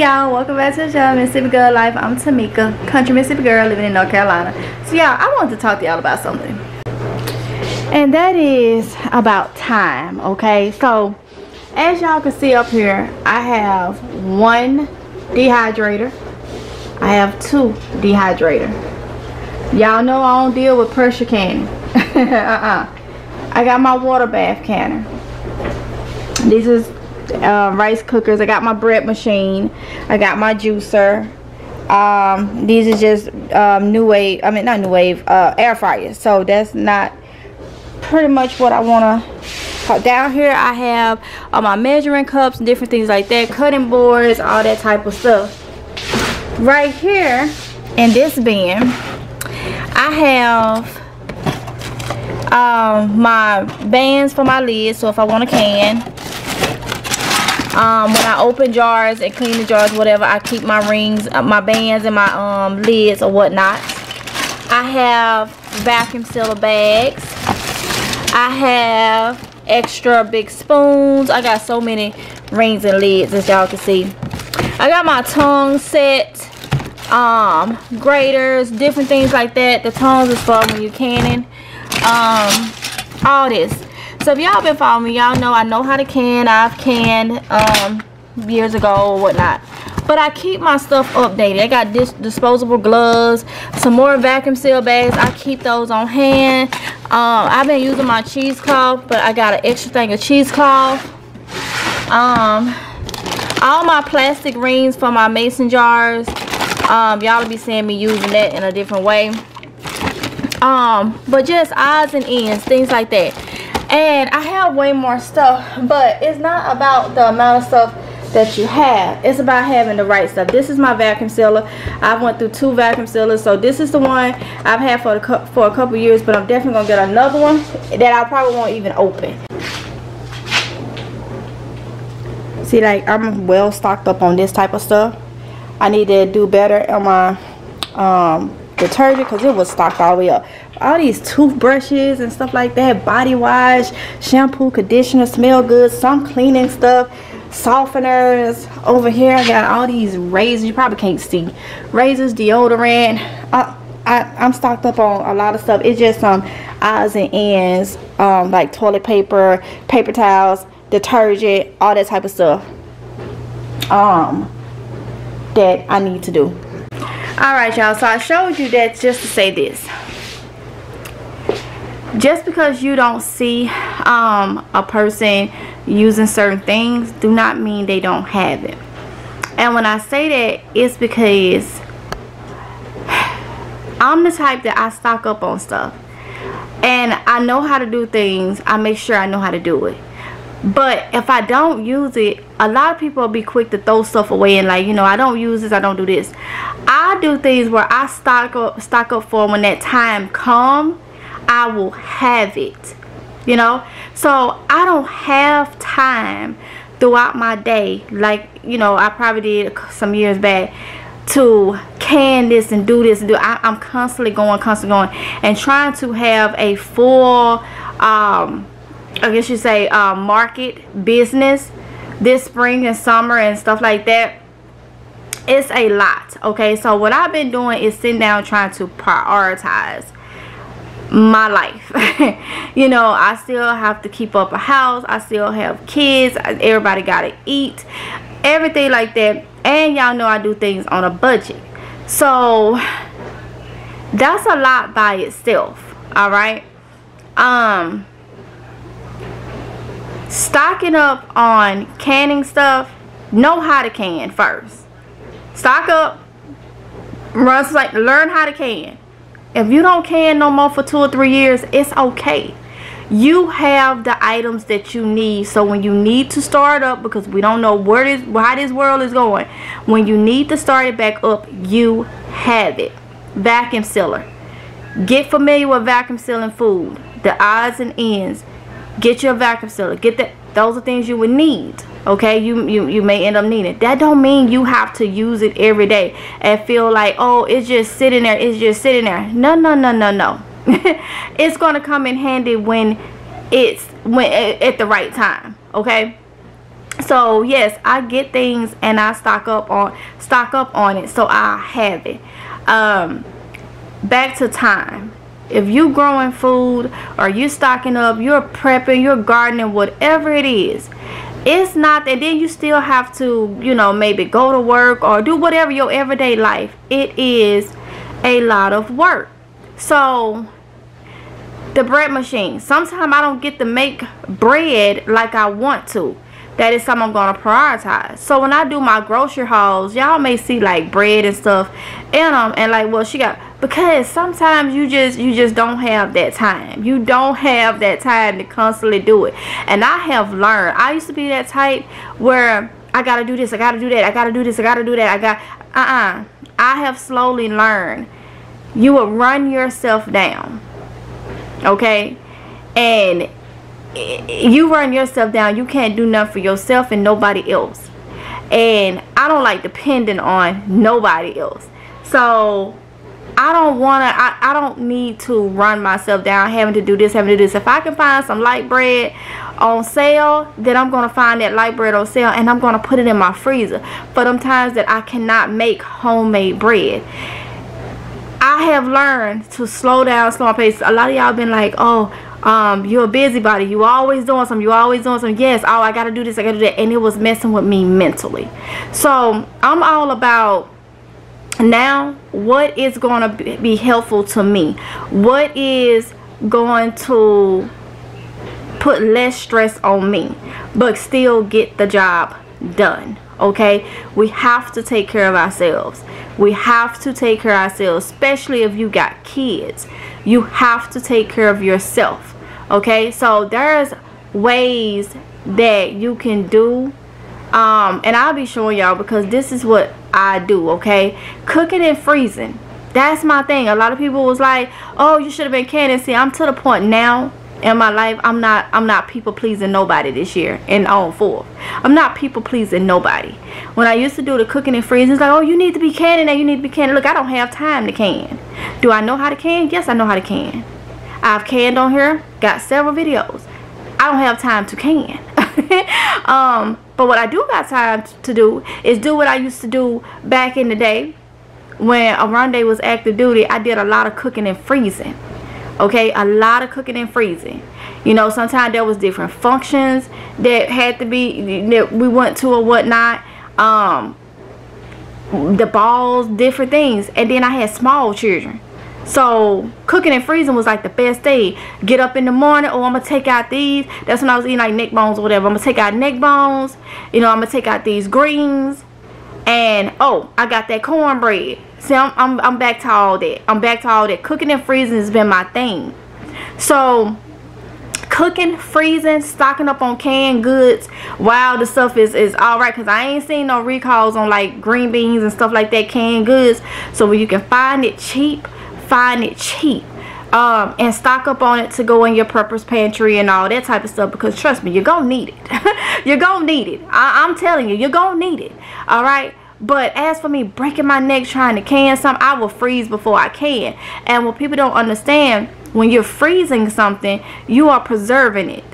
Y'all, welcome back to the channel, Mississippi Girl Life. I'm Tamika, country Mississippi girl living in North Carolina. So y'all, I wanted to talk to y'all about something. And that is about time, okay? So, as y'all can see up here, I have one dehydrator. I have two dehydrator. Y'all know I don't deal with pressure canning. uh-uh. I got my water bath canner. This is uh, rice cookers. I got my bread machine. I got my juicer. Um, these are just um, new wave. I mean, not new wave. Uh, air fryers. So that's not pretty much what I want to. Down here, I have all my measuring cups and different things like that. Cutting boards, all that type of stuff. Right here, in this bin, I have um, my bands for my lids. So if I want a can, um, when I open jars and clean the jars, whatever, I keep my rings, uh, my bands, and my um, lids or whatnot. I have vacuum sealer bags. I have extra big spoons. I got so many rings and lids as y'all can see. I got my tongue set, um, graters, different things like that. The tongues is for when you're canning. Um, all this so if y'all been following me y'all know i know how to can. I've canned um years ago or whatnot. But i keep my stuff updated. I got this disposable gloves some more vacuum seal bags. I keep those on hand. Um i've been using my cheesecloth but i got an extra thing of cheesecloth. Um all my plastic rings for my mason jars. Um y'all will be seeing me using that in a different way. Um but just odds and ends things like that and I have way more stuff but it's not about the amount of stuff that you have. It's about having the right stuff. This is my vacuum sealer. I went through two vacuum sealers so this is the one I've had for, the, for a couple years but I'm definitely gonna get another one that I probably won't even open. See like I'm well stocked up on this type of stuff. I need to do better on my um, detergent because it was stocked all the way up all these toothbrushes and stuff like that body wash shampoo conditioner smell good some cleaning stuff softeners. Over here i got all these razors. You probably can't see. Razors deodorant. Uh, I, i'm stocked up on a lot of stuff. It's just some odds and ends um, like toilet paper paper towels detergent all that type of stuff um that i need to do. All right y'all. So i showed you that just to say this just because you don't see um, a person using certain things do not mean they don't have it. And when I say that it's because I'm the type that I stock up on stuff. And I know how to do things. I make sure I know how to do it. But if I don't use it a lot of people will be quick to throw stuff away and like you know I don't use this I don't do this. I do things where I stock up stock up for when that time come I will have it. You know? So I don't have time throughout my day like, you know, I probably did some years back to can this and do this and do I, am constantly going, constantly going and trying to have a full um I guess you say uh, market business this spring and summer and stuff like that it's a lot okay so what I've been doing is sitting down trying to prioritize my life. You know i still have to keep up a house. I still have kids. Everybody gotta eat. Everything like that. And y'all know i do things on a budget. So that's a lot by itself all right um stocking up on canning stuff. Know how to can first. Stock up. Run like learn how to can if you don't can no more for two or three years, it's okay. You have the items that you need. So when you need to start up, because we don't know where this, how this world is going, when you need to start it back up, you have it. Vacuum sealer. Get familiar with vacuum sealing food. The odds and ends. Get your vacuum sealer. Get that. Those are things you would need okay? You, you you may end up needing. It that don't mean you have to use it every day and feel like oh it's just sitting there it's just sitting there. No no no no no. It's going to come in handy when it's when at the right time okay? So yes i get things and i stock up on stock up on it so i have it. Um back to time if you growing food or you stocking up you're prepping you're gardening whatever it is it's not that then you still have to you know maybe go to work or do whatever your everyday life. It is a lot of work. So the bread machine. Sometimes i don't get to make bread like i want to. That is something i'm gonna prioritize. So when i do my grocery hauls y'all may see like bread and stuff in them and like well she got because sometimes you just you just don't have that time. You don't have that time to constantly do it. And i have learned i used to be that type where i gotta do this i gotta do that i gotta do this i gotta do that i got uh-uh. I have slowly learned you will run yourself down okay? And you run yourself down you can't do nothing for yourself and nobody else. And i don't like depending on nobody else. So I don't want to, I, I don't need to run myself down having to do this, having to do this. If I can find some light bread on sale, then I'm going to find that light bread on sale and I'm going to put it in my freezer for them times that I cannot make homemade bread. I have learned to slow down, slow my pace. A lot of y'all been like, oh, um, you're a busybody. You always doing something. You always doing something. Yes, oh, I got to do this. I got to do that. And it was messing with me mentally. So I'm all about now what is going to be helpful to me? What is going to put less stress on me but still get the job done okay? We have to take care of ourselves. We have to take care of ourselves especially if you got kids. You have to take care of yourself okay? So there's ways that you can do um and i'll be showing y'all because this is what i do okay? Cooking and freezing. That's my thing. A lot of people was like oh you should have been canning. See i'm to the point now in my life i'm not i'm not people pleasing nobody this year and on fourth i'm not people pleasing nobody. When i used to do the cooking and freezing it's like oh you need to be canning and you need to be canning. Look i don't have time to can. Do i know how to can? Yes i know how to can. I've canned on here got several videos. I don't have time to can um but what I do got time to do is do what I used to do back in the day when Oronde was active duty. I did a lot of cooking and freezing. Okay, a lot of cooking and freezing. You know, sometimes there was different functions that had to be that we went to or whatnot. Um, the balls, different things, and then I had small children. So cooking and freezing was like the best day. Get up in the morning, oh I'm gonna take out these. That's when I was eating like neck bones or whatever. I'm gonna take out neck bones. You know, I'm gonna take out these greens. And oh, I got that cornbread. See, I'm, I'm, I'm back to all that. I'm back to all that. Cooking and freezing has been my thing. So cooking, freezing, stocking up on canned goods while the stuff is, is alright. Because I ain't seen no recalls on like green beans and stuff like that, canned goods. So when you can find it cheap, find it cheap um, and stock up on it to go in your purpose pantry and all that type of stuff because trust me you're gonna need it. You're gonna need it. I am telling you you're gonna need it all right? But as for me breaking my neck trying to can something I will freeze before I can. And what people don't understand when you're freezing something you are preserving it.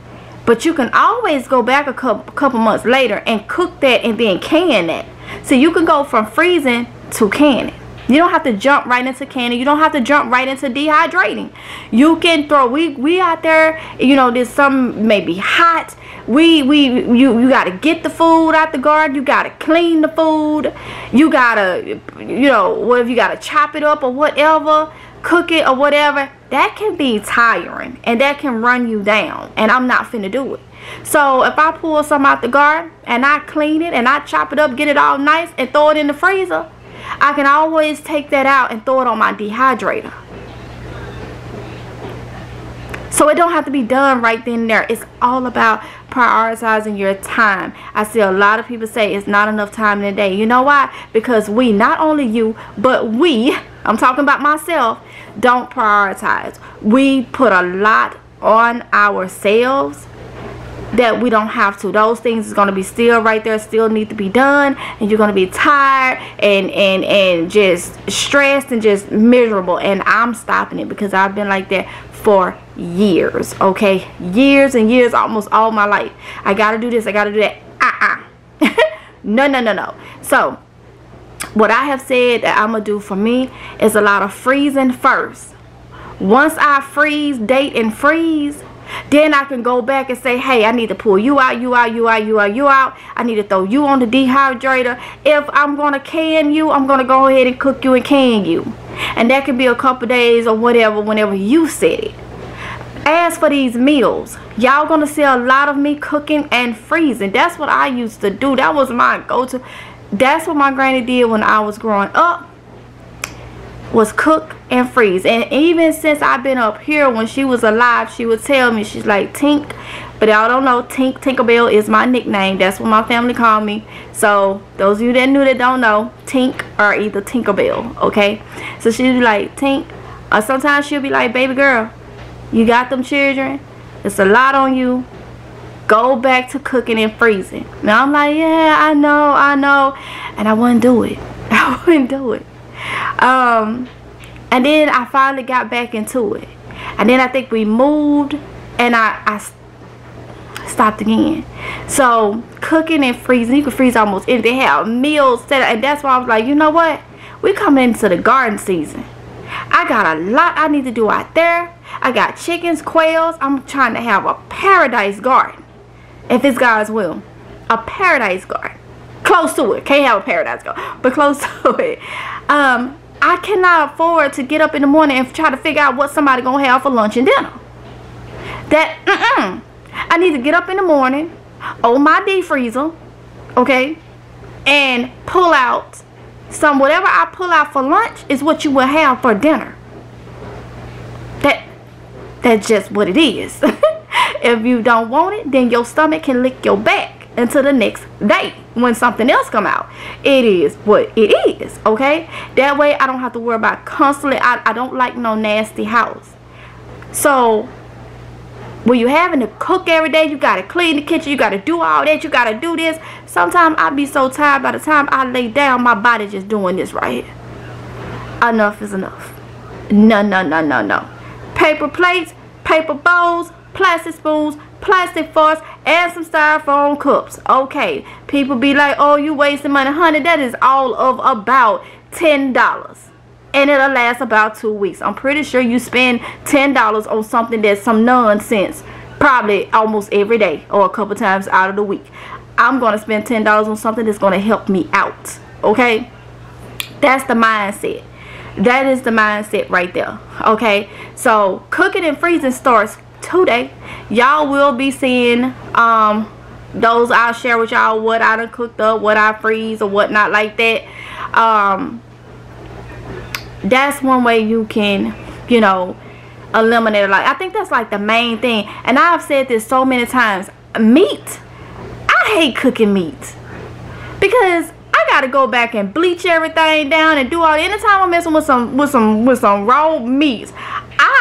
But you can always go back a couple, couple months later and cook that and then can it so you can go from freezing to canning you don't have to jump right into canning. You don't have to jump right into dehydrating. You can throw we we out there, you know, there's some maybe hot. We we you you gotta get the food out the garden, you gotta clean the food, you gotta you know, what if you gotta chop it up or whatever, cook it or whatever, that can be tiring and that can run you down. And I'm not finna do it. So if I pull some out the garden and I clean it and I chop it up, get it all nice and throw it in the freezer, I can always take that out and throw it on my dehydrator. So it don't have to be done right then and there. It's all about prioritizing your time. I see a lot of people say it's not enough time in a day. You know why? Because we, not only you, but we, I'm talking about myself, don't prioritize. We put a lot on ourselves that we don't have to. Those things is going to be still right there still need to be done and you're going to be tired and and and just stressed and just miserable and i'm stopping it because i've been like that for years okay? Years and years almost all my life. I gotta do this i gotta do that. Uh-uh. No no no no. So what I have said that I'm gonna do for me is a lot of freezing first. Once I freeze date and freeze then I can go back and say, hey, I need to pull you out, you out, you out, you out, you out. I need to throw you on the dehydrator. If I'm going to can you, I'm going to go ahead and cook you and can you. And that could be a couple days or whatever, whenever you said it. As for these meals, y'all going to see a lot of me cooking and freezing. That's what I used to do. That was my go-to. That's what my granny did when I was growing up was cook and freeze. And even since I've been up here when she was alive she would tell me she's like Tink but y'all don't know Tink Tinkerbell is my nickname. That's what my family called me. So those of you that knew that don't know Tink or either Tinkerbell okay? So she'd be like Tink or sometimes she'll be like baby girl you got them children? It's a lot on you. Go back to cooking and freezing. Now I'm like yeah I know I know. And I wouldn't do it. I wouldn't do it um and then i finally got back into it. And then i think we moved and i i stopped again. So cooking and freezing you can freeze almost anything. They have meals set up and that's why i was like you know what? We coming into the garden season. I got a lot i need to do out there. I got chickens quails. I'm trying to have a paradise garden if it's god's will. A paradise garden. Close to it. Can't have a paradise garden but close to it um I cannot afford to get up in the morning and try to figure out what somebody gonna have for lunch and dinner. That mm-mm. I need to get up in the morning, open my deep freezer, okay, and pull out some whatever I pull out for lunch is what you will have for dinner. That that's just what it is. if you don't want it, then your stomach can lick your back until the next day when something else come out. It is what it is okay? That way i don't have to worry about constantly i, I don't like no nasty house. So when you having to cook every day you gotta clean the kitchen you gotta do all that you gotta do this. Sometimes i be so tired by the time i lay down my body just doing this right here. Enough is enough. No no no no no. Paper plates paper bowls plastic spoons plastic forks and some styrofoam cups. Okay people be like oh you wasting money. Honey that is all of about ten dollars. And it'll last about two weeks. I'm pretty sure you spend ten dollars on something that's some nonsense probably almost every day or a couple times out of the week. I'm gonna spend ten dollars on something that's gonna help me out okay? That's the mindset. That is the mindset right there okay? So cooking and freezing starts today. Y'all will be seeing um those i'll share with y'all what i done cooked up what i freeze or whatnot like that. Um that's one way you can you know eliminate like i think that's like the main thing. And i've said this so many times. Meat. I hate cooking meat. Because I gotta go back and bleach everything down and do all anytime I'm messing with some with some with some raw meats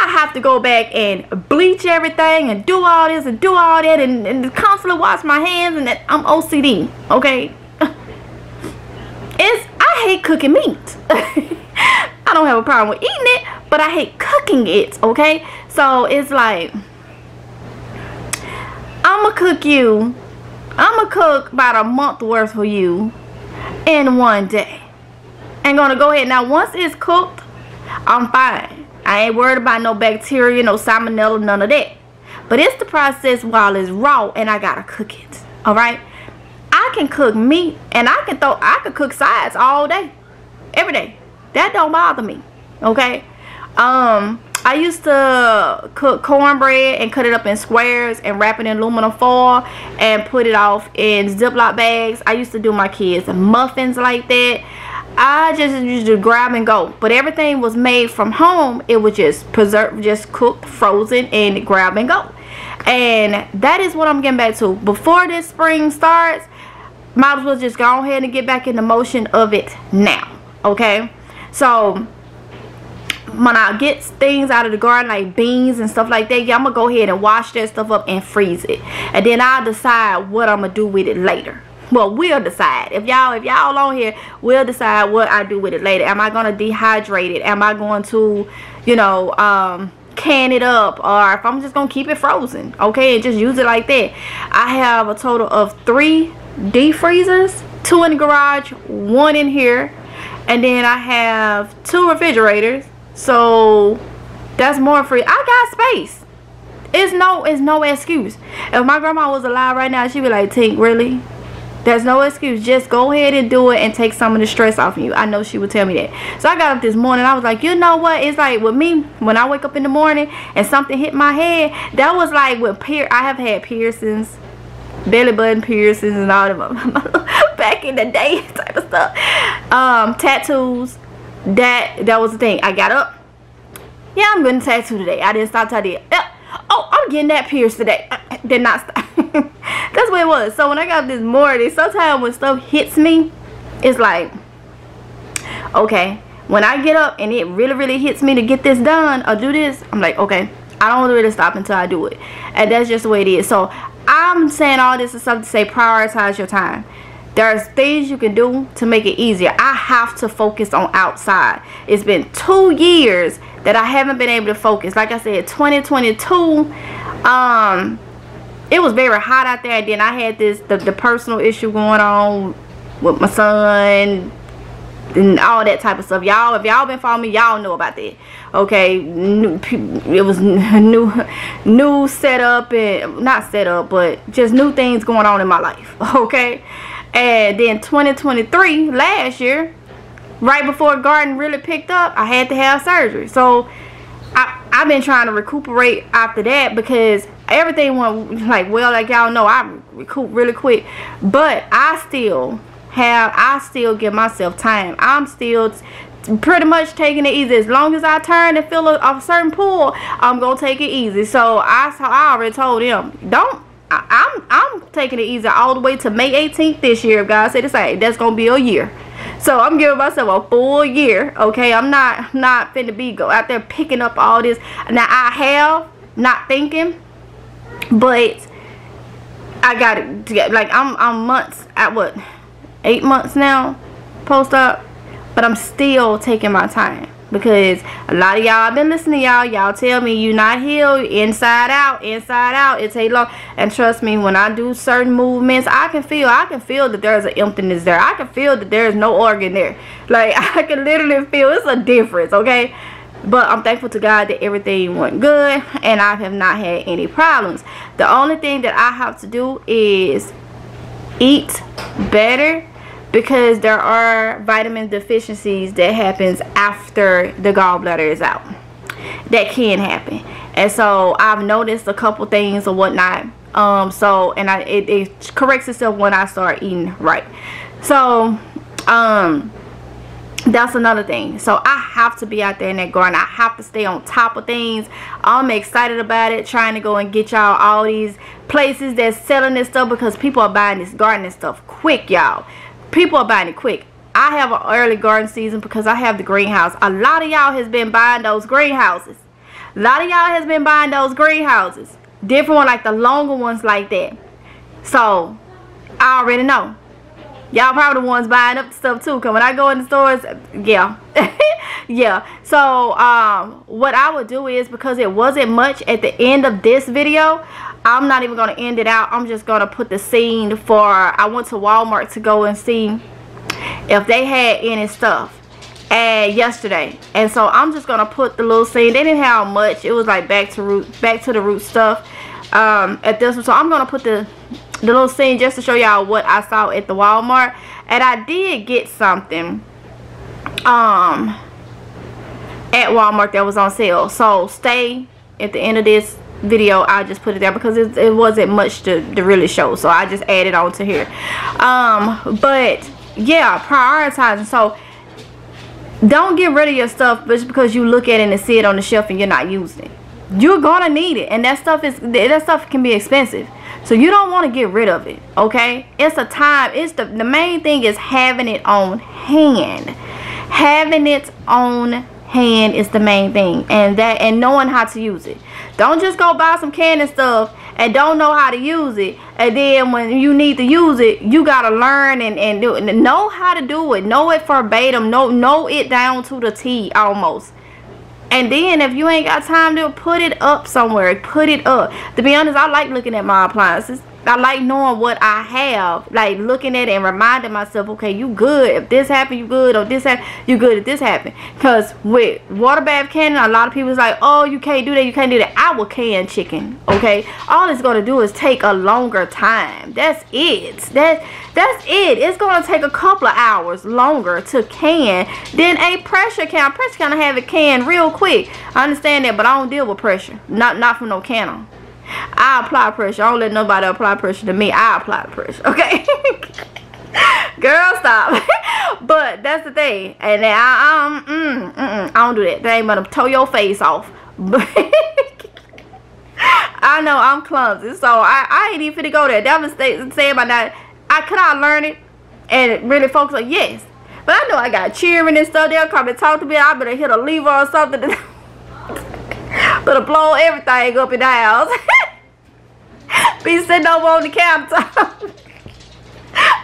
I have to go back and bleach everything and do all this and do all that and, and constantly wash my hands and that I'm OCD, okay? It's, I hate cooking meat. I don't have a problem with eating it, but I hate cooking it, okay? So it's like, I'ma cook you, I'ma cook about a month worth for you in one day. And gonna go ahead, now once it's cooked, I'm fine I ain't worried about no bacteria, no salmonella, none of that. But it's the process while it's raw and I gotta cook it. Alright? I can cook meat and I can throw I can cook sides all day. Every day. That don't bother me. Okay? Um I used to cook cornbread and cut it up in squares and wrap it in aluminum foil and put it off in Ziploc bags. I used to do my kids muffins like that. I just used to grab and go. But everything was made from home. It was just preserved, just cooked, frozen, and grab and go. And that is what I'm getting back to. Before this spring starts, might as well just go ahead and get back in the motion of it now. Okay? So, when I get things out of the garden like beans and stuff like that, yeah, I'm going to go ahead and wash that stuff up and freeze it. And then I'll decide what I'm going to do with it later. Well we'll decide. If y'all if y'all on here we'll decide what i do with it later. Am i gonna dehydrate it? Am i going to you know um can it up? Or if i'm just gonna keep it frozen okay and just use it like that. I have a total of three deep freezers two in the garage one in here and then I have two refrigerators so that's more free. I got space. It's no it's no excuse. If my grandma was alive right now she'd be like Tink really? There's no excuse. Just go ahead and do it and take some of the stress off of you. I know she would tell me that. So I got up this morning. I was like you know what? It's like with me when I wake up in the morning and something hit my head that was like with pier I have had piercings belly button piercings and all of them back in the day type of stuff. Um tattoos that that was the thing. I got up. Yeah I'm getting tattoo today. I didn't stop till I did. Oh I'm getting that pierced today. Did not stop. That's what it was. So when I got this morning sometimes when stuff hits me it's like okay when I get up and it really really hits me to get this done or do this I'm like okay I don't really stop until I do it. And that's just the way it is. So I'm saying all this is something to say prioritize your time there's things you can do to make it easier. I have to focus on outside. It's been two years that I haven't been able to focus. Like I said 2022 um it was very hot out there. And then I had this the, the personal issue going on with my son and all that type of stuff. Y'all if y'all been following me y'all know about that. Okay it was new new setup and not setup but just new things going on in my life okay and then 2023 last year right before garden really picked up i had to have surgery so i i've been trying to recuperate after that because everything went like well like y'all know i recoup really quick but i still have I still give myself time. I'm still pretty much taking it easy. As long as I turn and feel a, a certain pull, I'm gonna take it easy. So I I already told him don't. I, am I'm, I'm taking it easy all the way to May 18th this year. If God said the same, that's gonna be a year. So I'm giving myself a full year. Okay, I'm not not finna be go out there picking up all this. Now I have not thinking, but I got it. Like I'm I'm months at what eight months now post up, but i'm still taking my time because a lot of y'all i've been listening to y'all. Y'all tell me you not healed inside out inside out. It take long. And trust me when i do certain movements i can feel i can feel that there's an emptiness there. I can feel that there's no organ there. Like i can literally feel it's a difference okay? But i'm thankful to god that everything went good and i have not had any problems. The only thing that i have to do is eat better because there are vitamin deficiencies that happens after the gallbladder is out. That can happen. And so I've noticed a couple things or whatnot. Um so and I it, it corrects itself when I start eating right. So um that's another thing. So i have to be out there in that garden. I have to stay on top of things. I'm excited about it trying to go and get y'all all these places that's selling this stuff because people are buying this gardening stuff quick y'all people are buying it quick I have an early garden season because I have the greenhouse. A lot of y'all has been buying those greenhouses. A lot of y'all has been buying those greenhouses. Different one like the longer ones like that. So, I already know. Y'all probably the ones buying up the stuff too. Cause when I go in the stores, yeah. yeah. So, um, what I would do is because it wasn't much at the end of this video, I'm not even going to end it out. I'm just going to put the scene for, I went to Walmart to go and see if they had any stuff and yesterday. And so i'm just gonna put the little scene. They didn't have much. It was like back to root back to the root stuff um at this one. So i'm gonna put the the little scene just to show y'all what i saw at the walmart. And i did get something um at walmart that was on sale. So stay at the end of this video. I just put it there because it, it wasn't much to, to really show. So i just added on to here. Um but yeah prioritizing. So don't get rid of your stuff just because you look at it and see it on the shelf and you're not using it. You're gonna need it and that stuff is that stuff can be expensive. So you don't want to get rid of it okay? It's a time it's the the main thing is having it on hand having it on hand is the main thing and that and knowing how to use it. Don't just go buy some candy stuff and don't know how to use it and then when you need to use it you gotta learn and, and do, know how to do it. Know it verbatim. Know know it down to the T almost. And then if you ain't got time to put it up somewhere put it up. To be honest I like looking at my appliances I like knowing what I have, like looking at it and reminding myself, okay, you good. If this happened, you good. Or this happened, you good. If this happened, because with water bath canning, a lot of people is like, oh, you can't do that, you can't do that. I will can chicken, okay. All it's gonna do is take a longer time. That's it. That that's it. It's gonna take a couple of hours longer to can than a pressure can. Pressure can have it canned real quick. I understand that, but I don't deal with pressure. Not not from no canner. I apply pressure. I don't let nobody apply pressure to me. I apply pressure. Okay. Girl, stop. but that's the thing. And then I, um, mm, mm, mm, I don't do that. They ain't gonna tow your face off. But I know I'm clumsy. So I, I ain't even finna go there. That was saying about that. I could I learn it and really focus on yes. But I know I got cheering and stuff. They'll come and talk to me. I better hit a lever or something. Better blow everything up in the house. Be sitting over on the counter.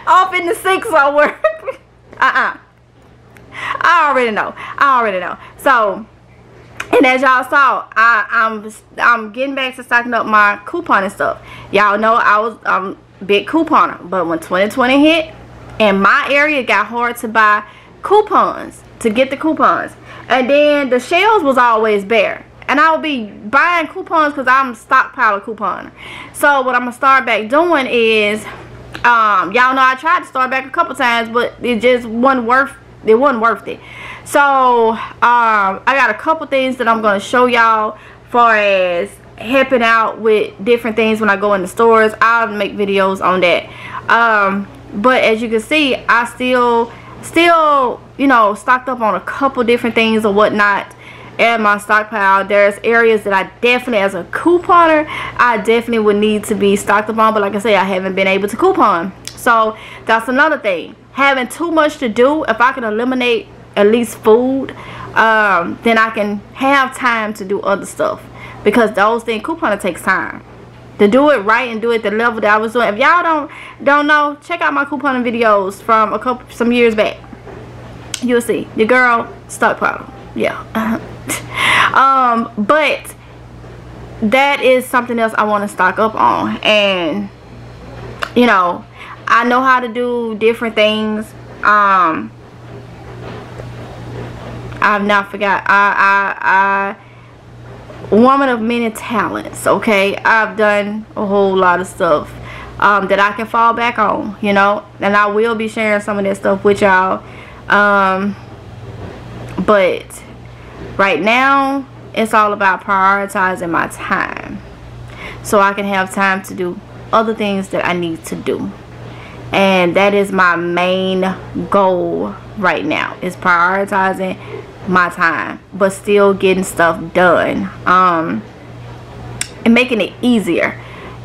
Off in the sink somewhere. uh-uh. I already know. I already know. So, and as y'all saw, I, I'm I'm getting back to stocking up my coupon and stuff. Y'all know I was um big couponer, but when 2020 hit, and my area got hard to buy coupons to get the coupons, and then the shelves was always bare and I'll be buying coupons because I'm stockpiling coupon. So what I'm gonna start back doing is, um, y'all know I tried to start back a couple times, but it just wasn't worth. It wasn't worth it. So um, I got a couple things that I'm gonna show y'all, far as helping out with different things when I go in the stores. I'll make videos on that. Um, but as you can see, I still, still, you know, stocked up on a couple different things or whatnot at my stockpile there's areas that I definitely as a couponer I definitely would need to be stocked up on but like I say I haven't been able to coupon. So that's another thing. Having too much to do if I can eliminate at least food um, then I can have time to do other stuff. Because those things couponing takes time. To do it right and do it the level that I was doing. If y'all don't don't know check out my couponing videos from a couple some years back. You'll see. Your girl stockpile yeah um but that is something else i want to stock up on and you know i know how to do different things um i've not forgot i i i woman of many talents okay? I've done a whole lot of stuff um, that I can fall back on you know? And I will be sharing some of that stuff with y'all um, but right now it's all about prioritizing my time. So I can have time to do other things that I need to do. And that is my main goal right now is prioritizing my time but still getting stuff done um and making it easier.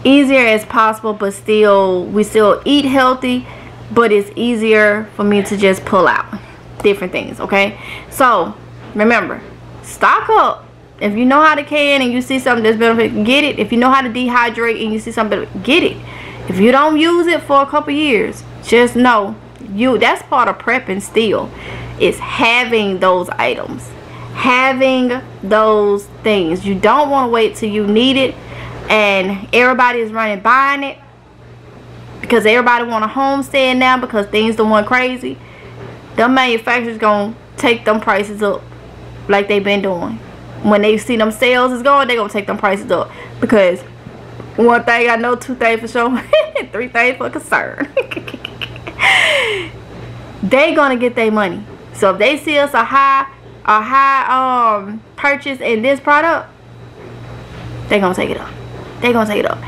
Easier as possible but still we still eat healthy but it's easier for me to just pull out different things okay? So remember stock up. If you know how to can and you see something that's benefit get it. If you know how to dehydrate and you see something get it. If you don't use it for a couple years just know you that's part of prepping still is having those items having those things. You don't want to wait till you need it and everybody is running buying it because everybody want a homestead now because things don't want crazy the manufacturers gonna take them prices up like they've been doing. When they see them sales is going, they gonna take them prices up. Because one thing I know, two things for sure, three things for concern. they gonna get their money. So if they see us a high a high um purchase in this product, they gonna take it up. They gonna take it up.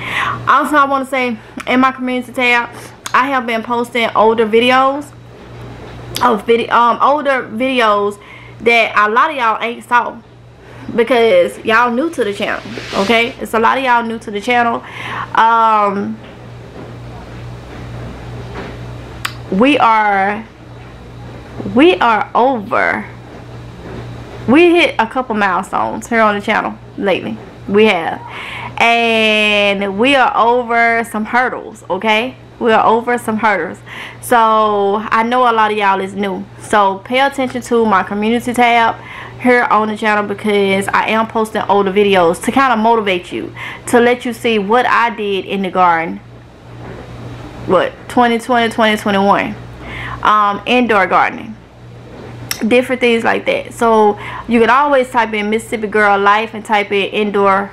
Also I wanna say in my community tab, I have been posting older videos of video um older videos that a lot of y'all ain't saw. Because y'all new to the channel okay? It's a lot of y'all new to the channel. Um we are we are over. We hit a couple milestones here on the channel lately. We have. And we are over some hurdles okay we are over some hurdles. So i know a lot of y'all is new. So pay attention to my community tab here on the channel because i am posting older videos to kind of motivate you to let you see what i did in the garden. What? 2020 2021 um, indoor gardening. Different things like that. So you can always type in mississippi girl life and type in indoor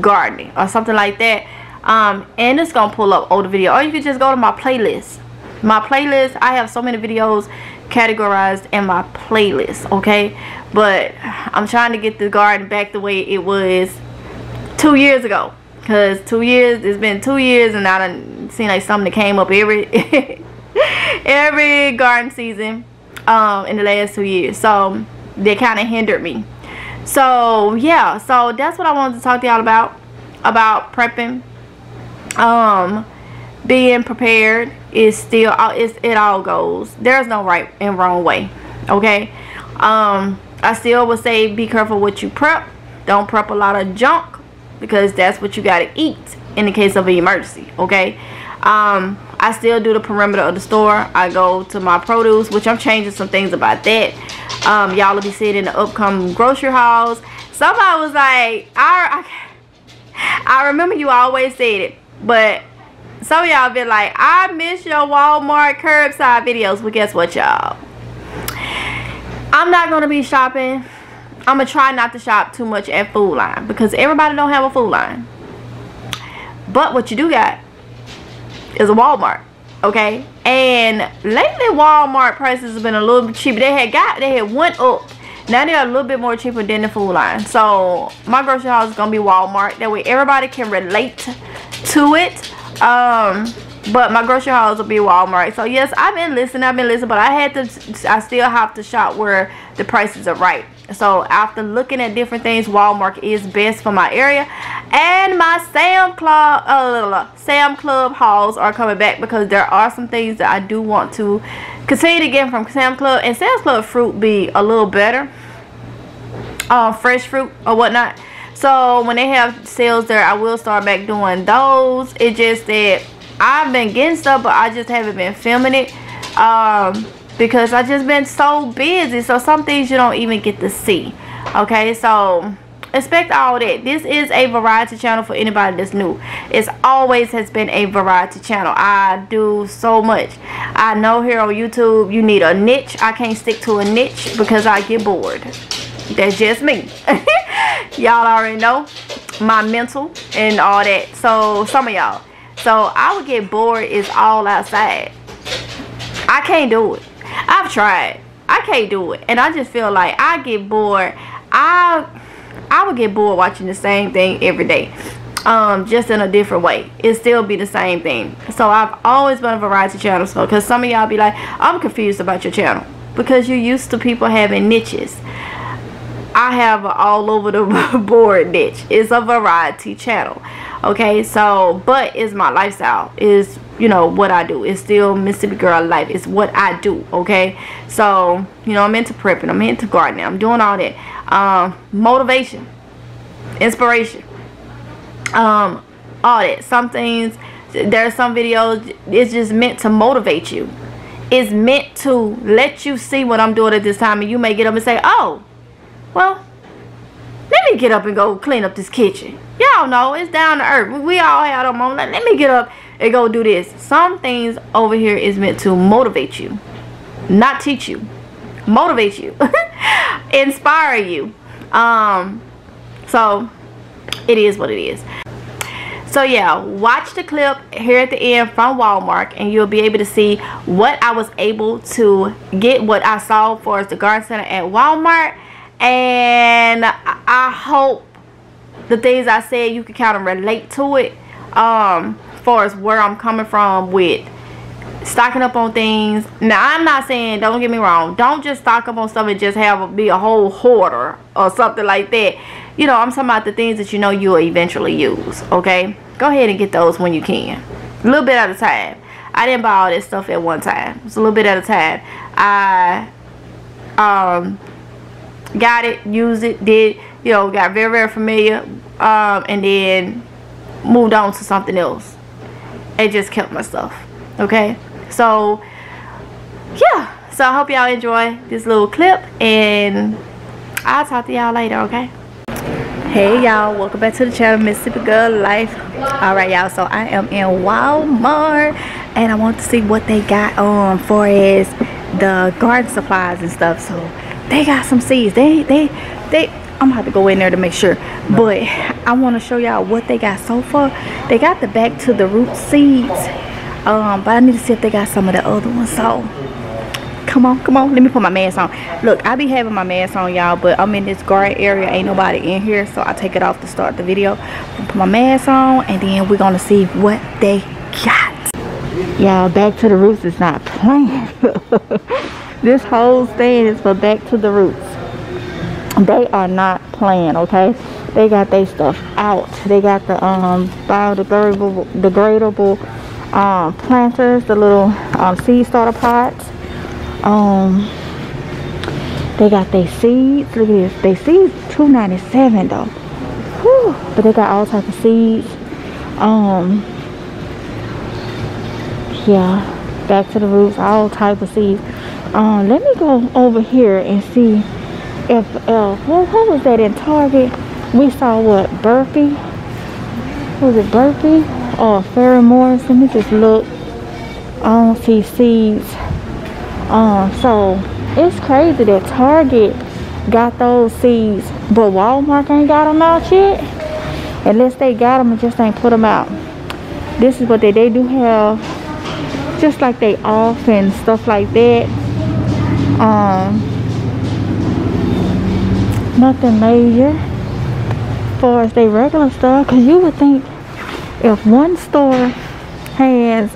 gardening or something like that um, and it's gonna pull up older video. Or you can just go to my playlist. My playlist i have so many videos categorized in my playlist okay? But i'm trying to get the garden back the way it was two years ago. Because two years it's been two years and i don't seen like something that came up every every garden season um, in the last two years. So they kind of hindered me. So yeah so that's what i wanted to talk to y'all about about prepping um being prepared is still it's, it all goes. There's no right and wrong way okay? Um i still would say be careful what you prep. Don't prep a lot of junk because that's what you got to eat in the case of an emergency okay? Um i still do the perimeter of the store. I go to my produce which i'm changing some things about that. Um y'all will be seeing in the upcoming grocery hauls. Somebody was like i i, I remember you always said it but some of y'all been like i miss your walmart curbside videos but guess what y'all i'm not gonna be shopping I'm gonna try not to shop too much at Food Lion because everybody don't have a Food Lion. But what you do got is a Walmart, okay? And lately Walmart prices have been a little bit cheaper. They had got they had went up. Now they are a little bit more cheaper than the Food Lion. So my grocery haul is gonna be Walmart. That way everybody can relate to it. Um but my grocery hauls will be Walmart. So yes, I've been listening, I've been listening, but I had to I still have to shop where the prices are right so after looking at different things walmart is best for my area. And my sam club uh, sam club hauls are coming back because there are some things that i do want to continue to get from sam club. And sam club fruit be a little better. Um fresh fruit or whatnot. So when they have sales there i will start back doing those. It just that i've been getting stuff but i just haven't been filming it. Um because I just been so busy. So some things you don't even get to see. Okay, so expect all that. This is a variety channel for anybody that's new. It's always has been a variety channel. I do so much. I know here on YouTube you need a niche. I can't stick to a niche because I get bored. That's just me. y'all already know my mental and all that. So some of y'all. So I would get bored is all outside. I can't do it. I've tried. I can't do it. And I just feel like I get bored. I I would get bored watching the same thing every day. Um, just in a different way. It still be the same thing. So I've always been a variety channel. So because some of y'all be like, I'm confused about your channel. Because you're used to people having niches. I have all over the board niche. It's a variety channel. Okay, so but it's my lifestyle. Is you know what I do. It's still Mississippi girl life. It's what I do. Okay, so you know I'm into prepping. I'm into gardening. I'm doing all that. Um, motivation, inspiration, um, all that. Some things. There are some videos. It's just meant to motivate you. It's meant to let you see what I'm doing at this time, and you may get up and say, "Oh, well, let me get up and go clean up this kitchen." Y'all know it's down to earth. We all had a moment. Let me get up and go do this. Some things over here is meant to motivate you, not teach you, motivate you, inspire you. Um, so it is what it is. So yeah, watch the clip here at the end from Walmart and you'll be able to see what I was able to get, what I saw for the garden center at Walmart. And I hope the things I said you can kind of relate to it. Um, far as where I'm coming from with stocking up on things. Now, I'm not saying, don't get me wrong, don't just stock up on stuff and just have be a whole hoarder or something like that. You know, I'm talking about the things that you know you'll eventually use, okay? Go ahead and get those when you can. A little bit at a time. I didn't buy all this stuff at one time. It's a little bit at a time. I um, got it, used it, did, you know, got very, very familiar, um, and then moved on to something else it just killed myself okay? So yeah. So i hope y'all enjoy this little clip and i'll talk to y'all later okay? Hey y'all. Welcome back to the channel mississippi girl life. All right y'all. So i am in walmart and i want to see what they got on for as the garden supplies and stuff. So they got some seeds. They they they i'm have to go in there to make sure. But i want to show y'all what they got so far. They got the back to the root seeds um but i need to see if they got some of the other ones. So come on come on. Let me put my mask on. Look i be having my mask on y'all but i'm in this garden area. Ain't nobody in here so i take it off to start the video. Put my mask on and then we're gonna see what they got. Y'all back to the roots is not playing. This whole stand is for back to the roots they are not playing okay? They got their stuff out. They got the um biodegradable degradable um planters the little um seed starter pots. Um they got their seeds. Look at this. They seeds 297 though. Whew. but they got all type of seeds. Um yeah. Back to the roots. All type of seeds. Um let me go over here and see if uh what, was that in target? We saw what burpee? Was it burpee? Or Ferry-Morse let me just look. I don't see seeds um so it's crazy that target got those seeds but walmart ain't got them out yet? Unless they got them and just ain't put them out. This is what they they do have just like they off and stuff like that. Um nothing major as far as they regular stuff because you would think if one store has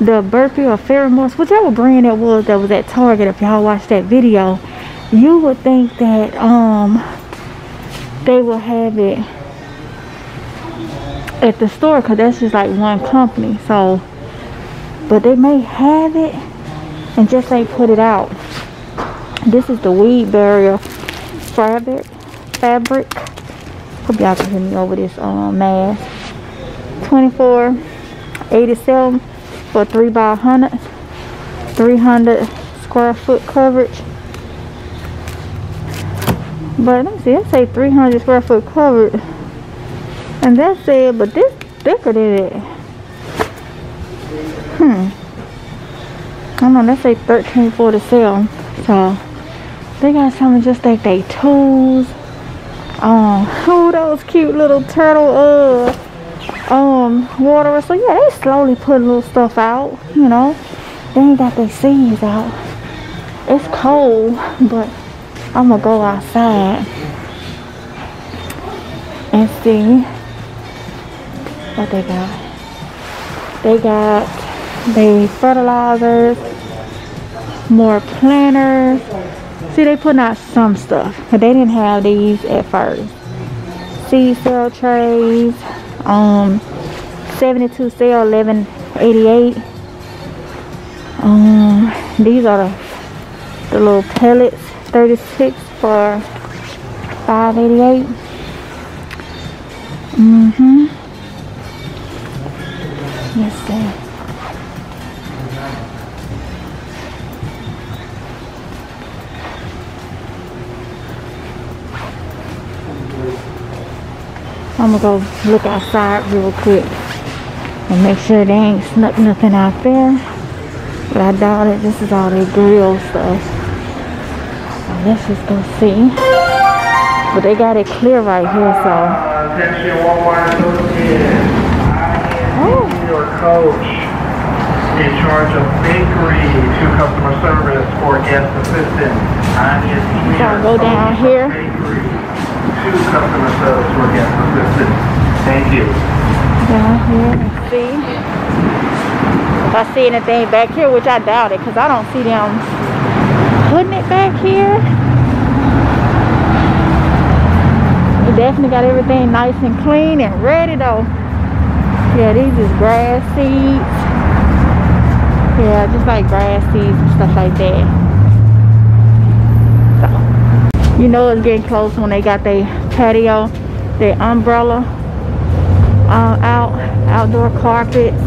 the burpee or Ferry-Morse, whichever brand it was that was at Target, if y'all watched that video, you would think that um they will have it at the store because that's just like one company. So, but they may have it and just ain't put it out. This is the weed barrier fabric. Fabric. Hope y'all can hear me over this um, mask. 24 87 for 3 by 100 300 square foot coverage but let me see it say 300 square foot covered and that's it but this thicker than it hmm I don't know let's say 13 for they got some just like they tools um oh those cute little turtle uh um water so yeah they slowly put a little stuff out you know. They ain't got their seeds out. It's cold but i'm gonna go outside and see what they got. They got the fertilizers more planters see they putting out some stuff but they didn't have these at first. Seed cell trays um 72 sale 1188 um these are the, the little pellets 36 for 588 mm-hmm I'm gonna go look outside real quick and make sure they ain't snuck nothing out there. But I doubt it. This is all their grill stuff. So let's just go see. But they got it clear right here, so. Attention Walmart Associates. I Oh. am your coach in charge of bakery to customer service for guest assistance. I am Gotta go down here. To customer service. Thank you. down here see if I see anything back here, which I doubt it because I don't see them putting it back here. They definitely got everything nice and clean and ready though. Yeah, these is grass seeds. Yeah, just like grass seeds and stuff like that. So, you know it's getting close when they got their patio, their umbrella uh, out outdoor carpets.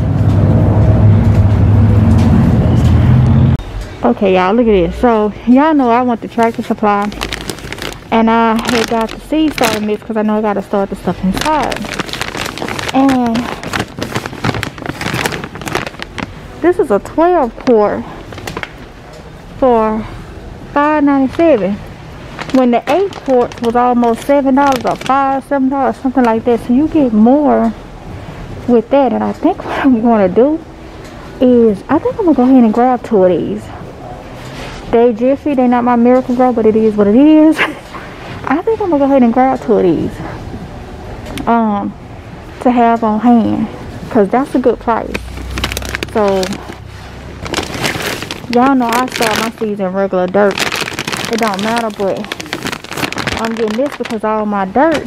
Okay y'all look at this. So y'all know i want the tractor supply and I had got the seed starter mix because I know I got to start the stuff inside. And this is a 12 quart for $5.97 when the 8 quarts was almost $7 or 5 $7 something like that so you get more with that and I think what I'm going to do is I think I'm to go ahead and grab two of these they Jiffy, they're not my Miracle-Gro, but it is what it is. I think I'm gonna go ahead and grab two of these. Um, to have on hand. Cause that's a good price. So y'all know I start my season regular dirt. It don't matter, but I'm getting this because all my dirt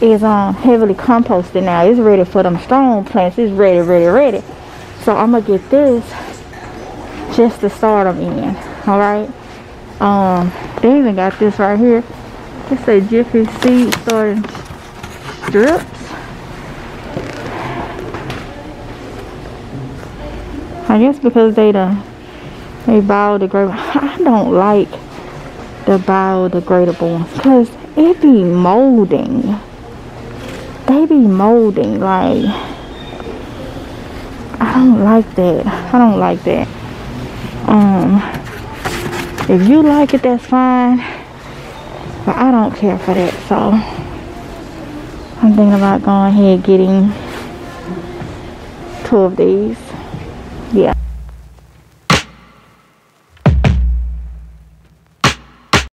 is um heavily composted now. It's ready for them strong plants. It's ready, ready, ready. So I'm gonna get this just to start them in all right um they even got this right here it's a jiffy seed starting strips I guess because they the they biodegradable I don't like the biodegradable ones because it be molding. They be molding like I don't like that. I don't like that. Um if you like it that's fine but i don't care for that so. I'm thinking about going ahead getting two of these